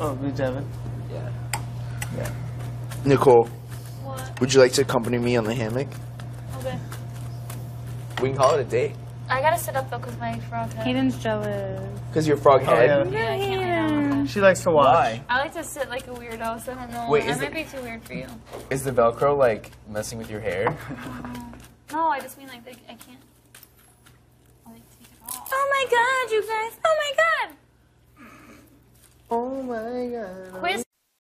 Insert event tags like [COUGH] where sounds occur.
Oh, me, Devin. Yeah. Yeah. Nicole, What? would you like to accompany me on the hammock? Okay. We can call it a date. I gotta sit up though because my frog head. Hayden's jealous. Cause you're frog Oh, head. yeah. Yeah, I can't lay down like. She likes to watch. Why? I like to sit like a weirdo, so I don't know. Wait, that is might it- be too weird for you. Is the Velcro like messing with your hair? [LAUGHS] No, I just mean like, like I can't. I like take it off. Oh my god, you guys! Oh my